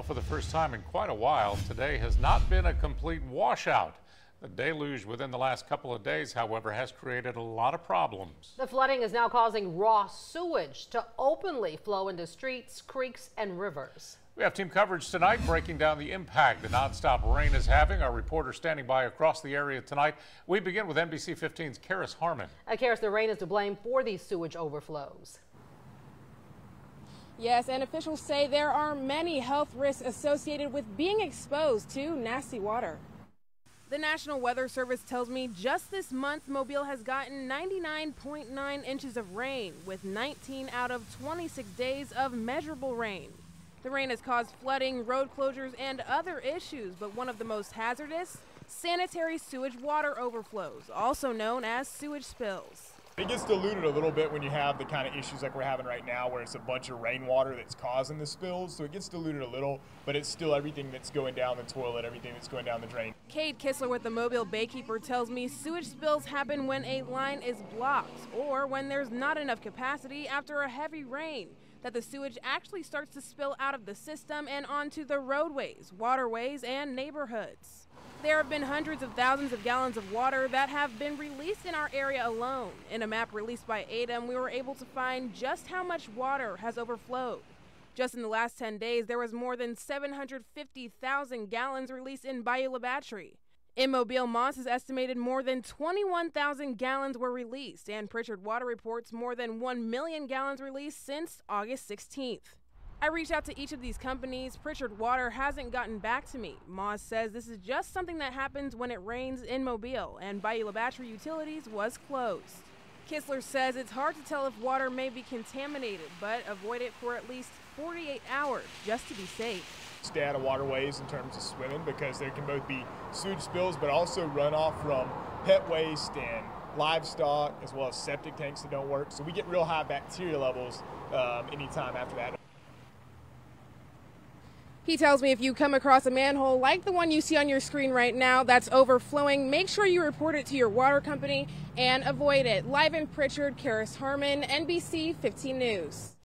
Well, for the first time in quite a while, today has not been a complete washout. The deluge within the last couple of days, however, has created a lot of problems. The flooding is now causing raw sewage to openly flow into streets, creeks, and rivers. We have team coverage tonight breaking down the impact the nonstop rain is having. Our reporter standing by across the area tonight. We begin with NBC 15's Karis Harmon. Uh, Karis, the rain is to blame for these sewage overflows. Yes, and officials say there are many health risks associated with being exposed to nasty water. The National Weather Service tells me just this month, Mobile has gotten 99.9 inches of rain, with 19 out of 26 days of measurable rain. The rain has caused flooding, road closures, and other issues, but one of the most hazardous sanitary sewage water overflows, also known as sewage spills. It gets diluted a little bit when you have the kind of issues like we're having right now, where it's a bunch of rainwater that's causing the spills. So it gets diluted a little, but it's still everything that's going down the toilet, everything that's going down the drain. Cade Kistler with the Mobile Baykeeper tells me sewage spills happen when a line is blocked or when there's not enough capacity after a heavy rain. That the sewage actually starts to spill out of the system and onto the roadways, waterways, and neighborhoods. There have been hundreds of thousands of gallons of water that have been released in our area alone. In a map released by ADEM, we were able to find just how much water has overflowed. Just in the last 10 days, there was more than 750,000 gallons released in Bayou La Batre. In Mobile, MAWSS has estimated more than 21,000 gallons were released, and Prichard Water reports more than 1 million gallons released since August 16th. I reached out to each of these companies. Prichard Water hasn't gotten back to me. MAWSS says this is just something that happens when it rains in Mobile, and Bayou Batre Utilities was closed. Kistler says it's hard to tell if water may be contaminated, but avoid it for at least 48 hours just to be safe. Stay out of waterways in terms of swimming because there can both be sewage spills, but also runoff from pet waste and livestock, as well as septic tanks that don't work. So we get real high bacteria levels um, anytime after that. He tells me if you come across a manhole like the one you see on your screen right now that's overflowing, make sure you report it to your water company and avoid it. Live in Prichard, Karis Harmon, NBC 15 News.